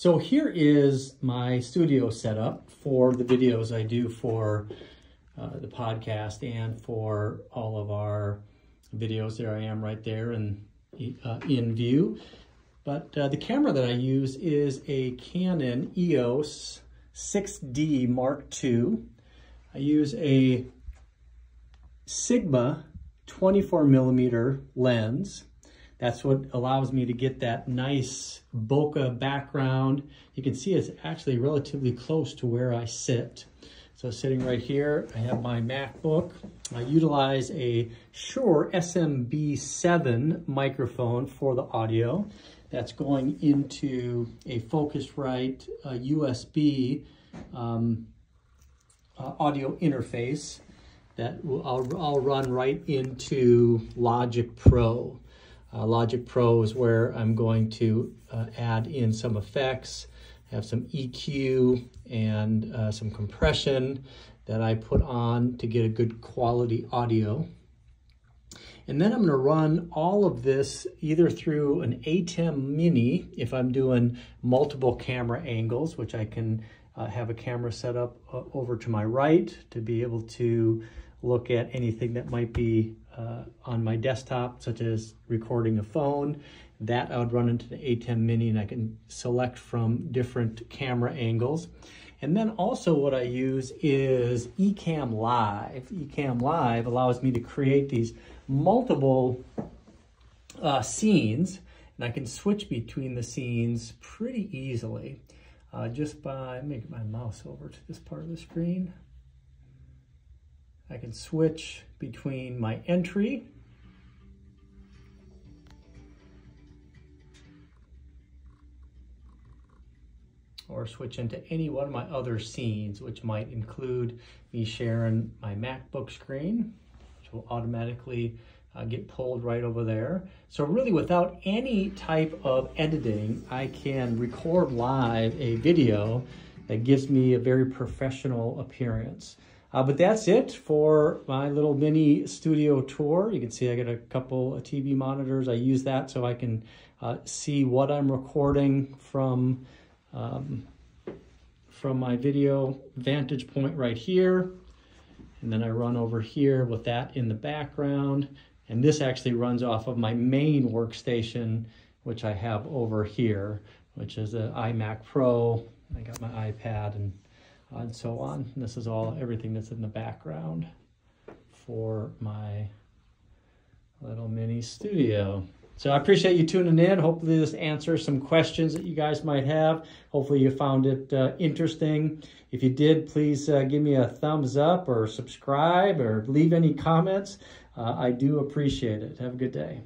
So here is my studio setup for the videos I do for uh, the podcast and for all of our videos. There I am right there and uh, in view. But uh, the camera that I use is a Canon EOS 6D Mark II. I use a Sigma 24 millimeter lens. That's what allows me to get that nice bokeh background. You can see it's actually relatively close to where I sit. So sitting right here, I have my MacBook. I utilize a Shure SMB7 microphone for the audio. That's going into a Focusrite uh, USB um, uh, audio interface that I'll, I'll run right into Logic Pro. Uh, Logic Pro is where I'm going to uh, add in some effects, have some EQ and uh, some compression that I put on to get a good quality audio. And then I'm gonna run all of this either through an ATEM Mini, if I'm doing multiple camera angles, which I can uh, have a camera set up uh, over to my right to be able to look at anything that might be uh, on my desktop, such as recording a phone. That I would run into the ATEM Mini and I can select from different camera angles. And then also what I use is Ecamm Live. Ecamm Live allows me to create these multiple uh, scenes and I can switch between the scenes pretty easily uh, just by making my mouse over to this part of the screen. I can switch between my entry or switch into any one of my other scenes, which might include me sharing my MacBook screen, which will automatically uh, get pulled right over there. So really without any type of editing, I can record live a video that gives me a very professional appearance. Uh, but that's it for my little mini studio tour. You can see I got a couple of TV monitors. I use that so I can uh, see what I'm recording from, um, from my video vantage point right here. And then I run over here with that in the background. And this actually runs off of my main workstation, which I have over here, which is an iMac Pro. I got my iPad and and so on. And this is all everything that's in the background for my little mini studio. So I appreciate you tuning in. Hopefully this answers some questions that you guys might have. Hopefully you found it uh, interesting. If you did, please uh, give me a thumbs up or subscribe or leave any comments. Uh, I do appreciate it. Have a good day.